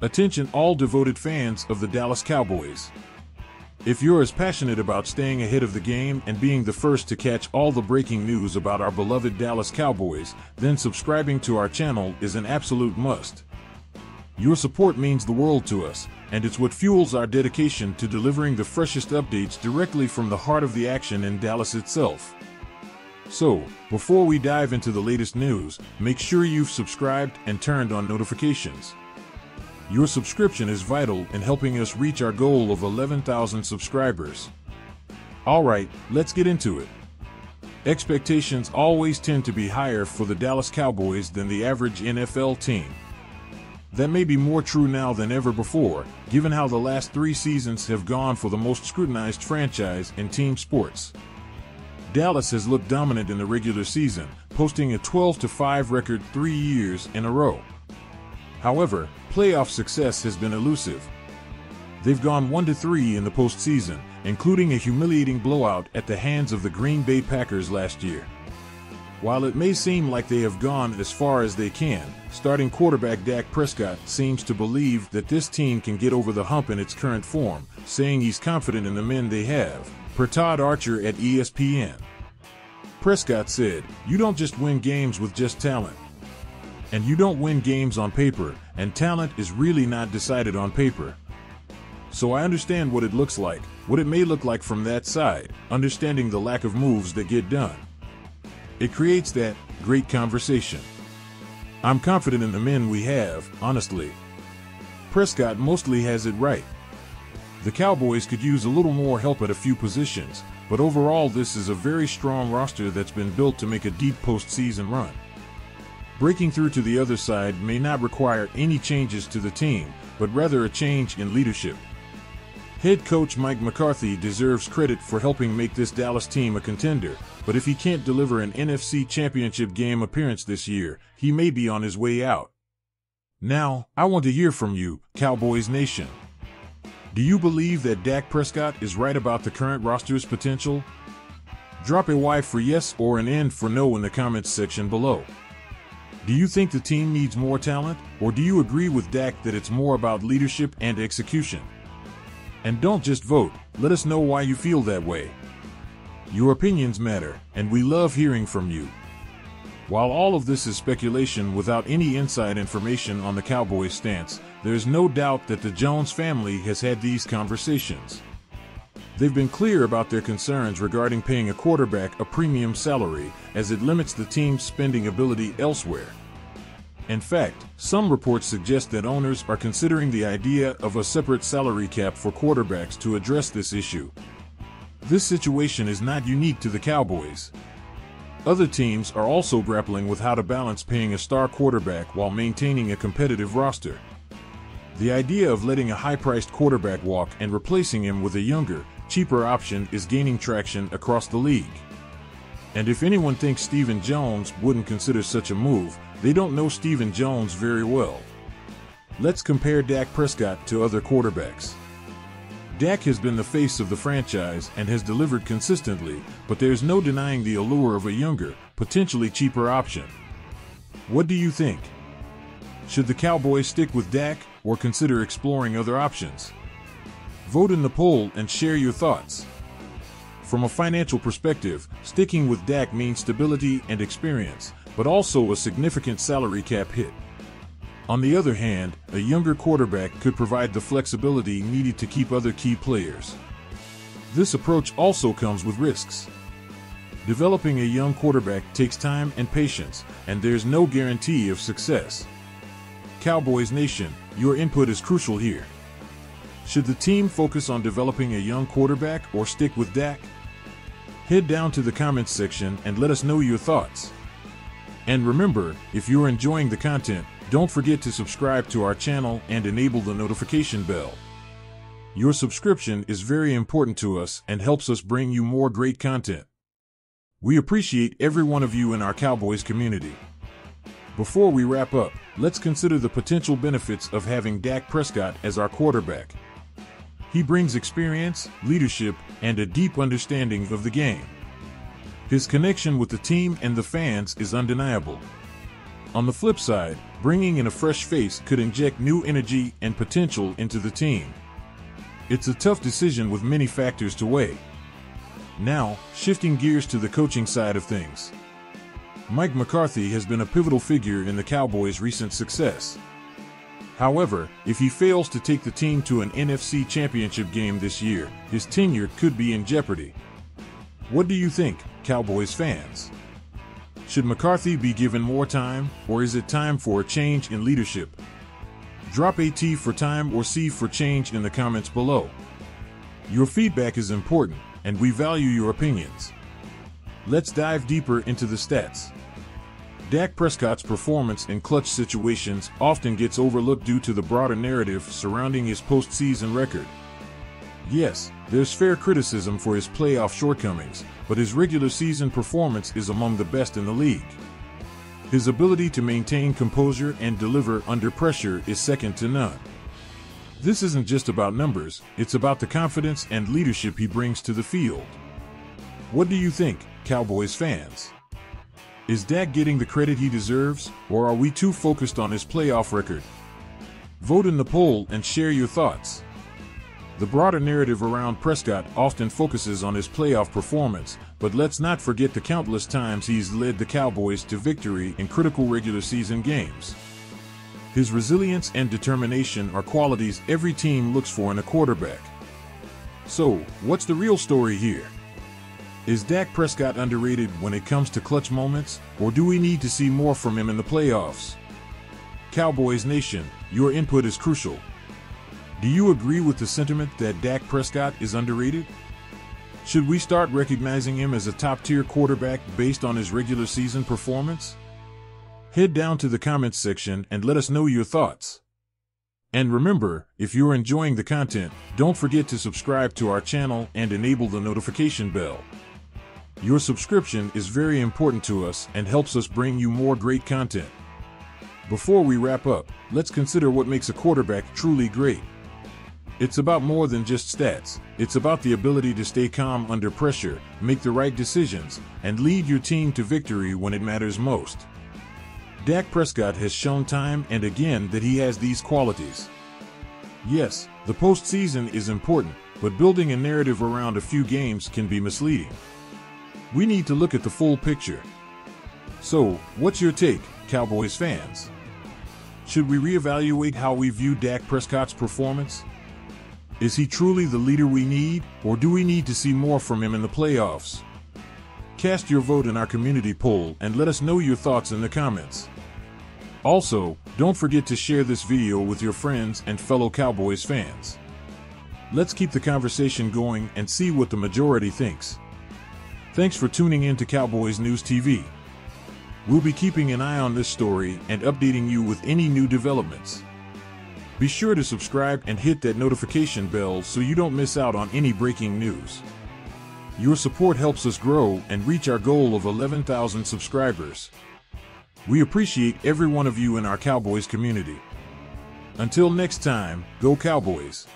Attention all devoted fans of the Dallas Cowboys. If you're as passionate about staying ahead of the game and being the first to catch all the breaking news about our beloved Dallas Cowboys, then subscribing to our channel is an absolute must. Your support means the world to us, and it's what fuels our dedication to delivering the freshest updates directly from the heart of the action in Dallas itself. So, before we dive into the latest news, make sure you've subscribed and turned on notifications. Your subscription is vital in helping us reach our goal of 11,000 subscribers. Alright, let's get into it. Expectations always tend to be higher for the Dallas Cowboys than the average NFL team. That may be more true now than ever before, given how the last three seasons have gone for the most scrutinized franchise in team sports. Dallas has looked dominant in the regular season, posting a 12 5 record three years in a row. However, playoff success has been elusive. They've gone 1 3 in the postseason, including a humiliating blowout at the hands of the Green Bay Packers last year. While it may seem like they have gone as far as they can, starting quarterback Dak Prescott seems to believe that this team can get over the hump in its current form, saying he's confident in the men they have, per Todd Archer at ESPN. Prescott said, You don't just win games with just talent. And you don't win games on paper, and talent is really not decided on paper. So I understand what it looks like, what it may look like from that side, understanding the lack of moves that get done. It creates that great conversation. I'm confident in the men we have, honestly. Prescott mostly has it right. The Cowboys could use a little more help at a few positions, but overall, this is a very strong roster that's been built to make a deep postseason run. Breaking through to the other side may not require any changes to the team, but rather a change in leadership. Head coach Mike McCarthy deserves credit for helping make this Dallas team a contender, but if he can't deliver an NFC Championship game appearance this year, he may be on his way out. Now, I want to hear from you, Cowboys Nation. Do you believe that Dak Prescott is right about the current roster's potential? Drop a Y for yes or an N for no in the comments section below. Do you think the team needs more talent, or do you agree with Dak that it's more about leadership and execution? And don't just vote, let us know why you feel that way. Your opinions matter, and we love hearing from you. While all of this is speculation without any inside information on the Cowboys' stance, there is no doubt that the Jones family has had these conversations. They've been clear about their concerns regarding paying a quarterback a premium salary, as it limits the team's spending ability elsewhere. In fact, some reports suggest that owners are considering the idea of a separate salary cap for quarterbacks to address this issue. This situation is not unique to the Cowboys. Other teams are also grappling with how to balance paying a star quarterback while maintaining a competitive roster. The idea of letting a high priced quarterback walk and replacing him with a younger, cheaper option is gaining traction across the league. And if anyone thinks Stephen Jones wouldn't consider such a move, they don't know Stephen Jones very well. Let's compare Dak Prescott to other quarterbacks. Dak has been the face of the franchise and has delivered consistently, but there's no denying the allure of a younger, potentially cheaper option. What do you think? Should the Cowboys stick with Dak or consider exploring other options? Vote in the poll and share your thoughts. From a financial perspective, sticking with Dak means stability and experience, but also a significant salary cap hit. On the other hand, a younger quarterback could provide the flexibility needed to keep other key players. This approach also comes with risks. Developing a young quarterback takes time and patience, and there's no guarantee of success. Cowboys Nation, your input is crucial here. Should the team focus on developing a young quarterback or stick with Dak? Head down to the comments section and let us know your thoughts. And remember, if you're enjoying the content, don't forget to subscribe to our channel and enable the notification bell. Your subscription is very important to us and helps us bring you more great content. We appreciate every one of you in our Cowboys community. Before we wrap up, let's consider the potential benefits of having Dak Prescott as our quarterback. He brings experience, leadership, and a deep understanding of the game. His connection with the team and the fans is undeniable. On the flip side, bringing in a fresh face could inject new energy and potential into the team. It's a tough decision with many factors to weigh. Now, shifting gears to the coaching side of things. Mike McCarthy has been a pivotal figure in the Cowboys' recent success. However, if he fails to take the team to an NFC championship game this year, his tenure could be in jeopardy. What do you think, Cowboys fans? Should McCarthy be given more time, or is it time for a change in leadership? Drop a T for time or C for change in the comments below. Your feedback is important, and we value your opinions. Let's dive deeper into the stats. Dak Prescott's performance in clutch situations often gets overlooked due to the broader narrative surrounding his postseason record. Yes, there's fair criticism for his playoff shortcomings, but his regular season performance is among the best in the league. His ability to maintain composure and deliver under pressure is second to none. This isn't just about numbers, it's about the confidence and leadership he brings to the field. What do you think, Cowboys fans? Is Dak getting the credit he deserves, or are we too focused on his playoff record? Vote in the poll and share your thoughts. The broader narrative around Prescott often focuses on his playoff performance, but let's not forget the countless times he's led the Cowboys to victory in critical regular season games. His resilience and determination are qualities every team looks for in a quarterback. So, what's the real story here? Is Dak Prescott underrated when it comes to clutch moments, or do we need to see more from him in the playoffs? Cowboys Nation, your input is crucial. Do you agree with the sentiment that Dak Prescott is underrated? Should we start recognizing him as a top tier quarterback based on his regular season performance? Head down to the comments section and let us know your thoughts. And remember, if you're enjoying the content, don't forget to subscribe to our channel and enable the notification bell. Your subscription is very important to us and helps us bring you more great content. Before we wrap up, let's consider what makes a quarterback truly great. It's about more than just stats. It's about the ability to stay calm under pressure, make the right decisions, and lead your team to victory when it matters most. Dak Prescott has shown time and again that he has these qualities. Yes, the postseason is important, but building a narrative around a few games can be misleading. We need to look at the full picture. So, what's your take, Cowboys fans? Should we reevaluate how we view Dak Prescott's performance? Is he truly the leader we need, or do we need to see more from him in the playoffs? Cast your vote in our community poll and let us know your thoughts in the comments. Also, don't forget to share this video with your friends and fellow Cowboys fans. Let's keep the conversation going and see what the majority thinks. Thanks for tuning in to Cowboys News TV. We'll be keeping an eye on this story and updating you with any new developments. Be sure to subscribe and hit that notification bell so you don't miss out on any breaking news. Your support helps us grow and reach our goal of 11,000 subscribers. We appreciate every one of you in our Cowboys community. Until next time, go Cowboys!